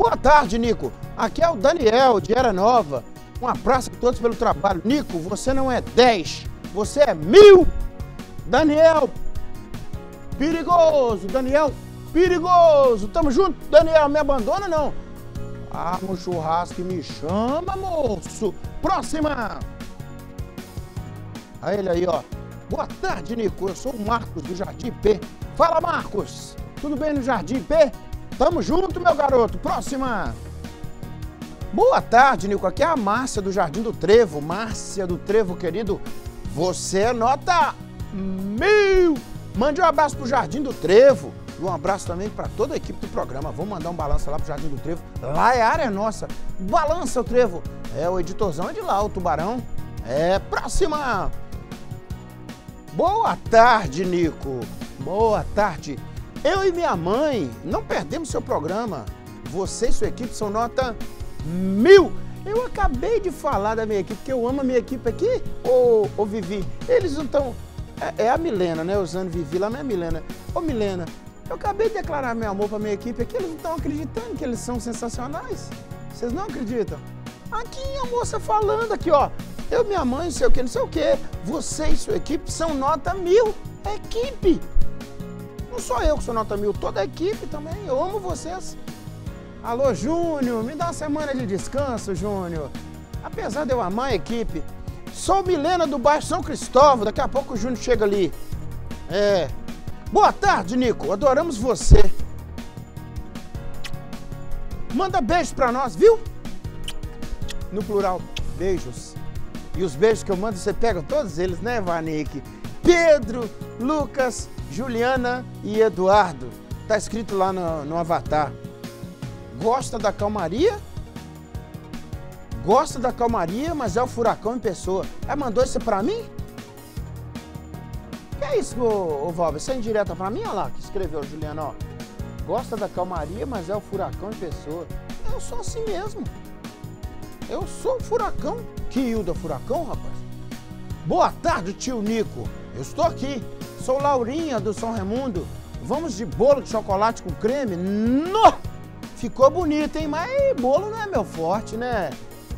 Boa tarde, Nico. Aqui é o Daniel, de Era Nova. Um abraço a todos pelo trabalho. Nico, você não é 10, você é mil. Daniel, perigoso. Daniel, perigoso. Tamo junto, Daniel. Me abandona, não. Ah, um churrasco me chama, moço. Próxima. Aí ele aí, ó. Boa tarde, Nico. Eu sou o Marcos do Jardim P. Fala, Marcos. Tudo bem no Jardim P? Tamo junto, meu garoto. Próxima. Boa tarde, Nico. Aqui é a Márcia do Jardim do Trevo. Márcia do Trevo, querido. Você é nota mil. Mande um abraço pro Jardim do Trevo. E um abraço também para toda a equipe do programa. Vamos mandar um balanço lá pro Jardim do Trevo. Lá é área nossa. Balança o Trevo. É, o editorzão é de lá, o Tubarão. É, próxima. Boa tarde, Nico. Boa tarde. Eu e minha mãe não perdemos seu programa. Você e sua equipe são nota mil. Eu acabei de falar da minha equipe, que eu amo a minha equipe aqui, ô, ô Vivi. Eles não estão. É, é, a Milena, né? Usando Vivi lá, não é Milena. Ô Milena, eu acabei de declarar meu amor pra minha equipe aqui, eles não estão acreditando que eles são sensacionais. Vocês não acreditam? Aqui a moça falando aqui, ó. Eu, minha mãe, não sei o que, não sei o que. Você e sua equipe são nota mil. Equipe. Não sou eu que sou nota mil, toda a equipe também. Eu amo vocês. Alô, Júnior, me dá uma semana de descanso, Júnior. Apesar de eu amar a equipe, sou Milena do bairro São Cristóvão. Daqui a pouco o Júnior chega ali. É. Boa tarde, Nico. Adoramos você. Manda beijo pra nós, viu? No plural, beijos. E os beijos que eu mando, você pega todos eles, né, Vanik? Pedro, Lucas, Juliana e Eduardo. Tá escrito lá no, no avatar. Gosta da calmaria? Gosta da calmaria, mas é o furacão em pessoa. Ela mandou isso pra mim? Que é isso, ô, Valber? Isso é indireta pra mim? Olha lá, que escreveu, Juliana, ó. Gosta da calmaria, mas é o furacão em pessoa. Eu sou assim mesmo. Eu sou o furacão. Que Hilda Furacão, rapaz? Boa tarde, tio Nico. Eu estou aqui. Sou Laurinha do São Raimundo. Vamos de bolo de chocolate com creme? No! Ficou bonito, hein? Mas bolo não é meu forte, né?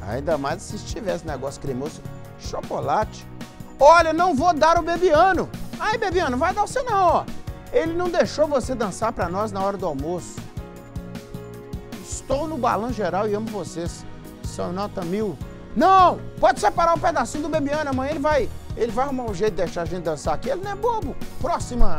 Ainda mais se tivesse negócio cremoso. Chocolate. Olha, não vou dar o Bebiano. Ai, Bebiano, vai dar você não, ó. Ele não deixou você dançar pra nós na hora do almoço. Estou no balão geral e amo vocês. São nota mil. Não! Pode separar um pedacinho do Bebiano. Amanhã ele vai, ele vai arrumar um jeito de deixar a gente dançar aqui. Ele não é bobo. Próxima.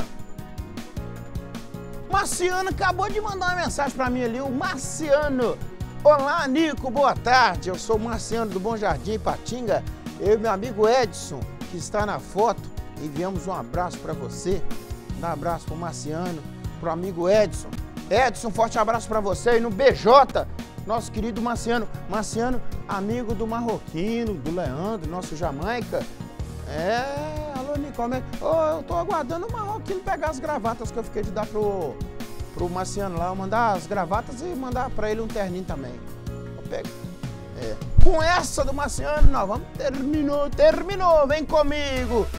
Marciano acabou de mandar uma mensagem para mim ali. O Marciano. Olá, Nico. Boa tarde. Eu sou o Marciano do Bom Jardim, Patinga. Eu e meu amigo Edson, que está na foto, enviamos um abraço para você. Dá um abraço pro Marciano, pro amigo Edson. Edson, forte abraço para você e no BJ nosso querido Marciano. Marciano, amigo do Marroquino, do Leandro, nosso Jamaica. É, alô, Nicole. Oh, eu tô aguardando o Marroquino pegar as gravatas que eu fiquei de dar pro, pro Marciano lá. mandar as gravatas e mandar pra ele um terninho também. Eu pego. É. Com essa do Marciano, nós vamos. Terminou, terminou, vem comigo.